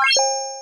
Bye.